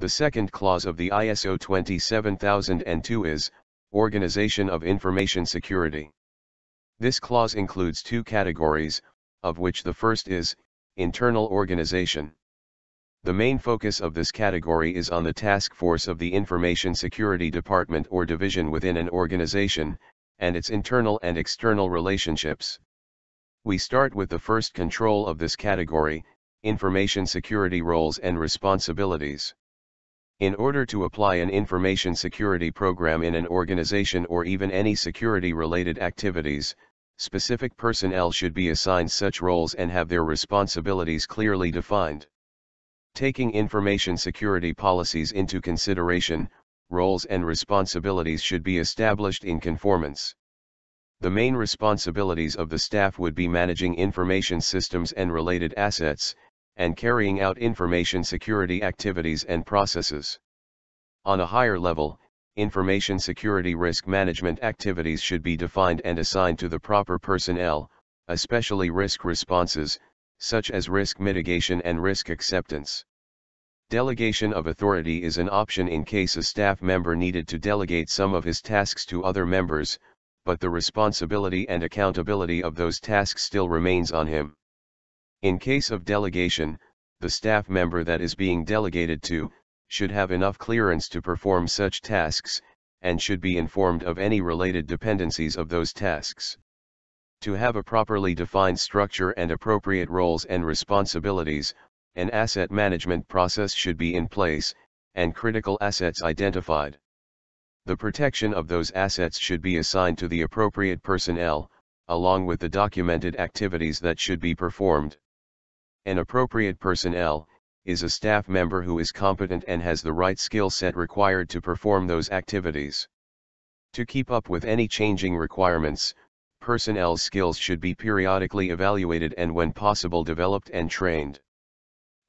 The second clause of the ISO 27002 is, Organization of Information Security. This clause includes two categories, of which the first is, internal organization. The main focus of this category is on the task force of the Information Security Department or division within an organization, and its internal and external relationships. We start with the first control of this category, information security roles and responsibilities. In order to apply an information security program in an organization or even any security-related activities, specific personnel should be assigned such roles and have their responsibilities clearly defined. Taking information security policies into consideration, roles and responsibilities should be established in conformance. The main responsibilities of the staff would be managing information systems and related assets, and carrying out information security activities and processes. On a higher level, information security risk management activities should be defined and assigned to the proper personnel, especially risk responses, such as risk mitigation and risk acceptance. Delegation of authority is an option in case a staff member needed to delegate some of his tasks to other members, but the responsibility and accountability of those tasks still remains on him. In case of delegation, the staff member that is being delegated to, should have enough clearance to perform such tasks, and should be informed of any related dependencies of those tasks. To have a properly defined structure and appropriate roles and responsibilities, an asset management process should be in place, and critical assets identified. The protection of those assets should be assigned to the appropriate personnel, along with the documented activities that should be performed. An appropriate personnel, is a staff member who is competent and has the right skill set required to perform those activities. To keep up with any changing requirements, personnel's skills should be periodically evaluated and when possible developed and trained.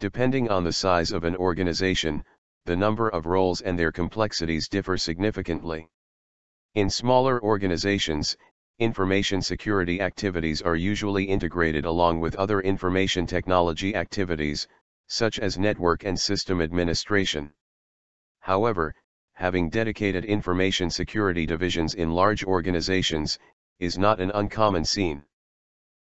Depending on the size of an organization, the number of roles and their complexities differ significantly. In smaller organizations, Information security activities are usually integrated along with other information technology activities, such as network and system administration. However, having dedicated information security divisions in large organizations, is not an uncommon scene.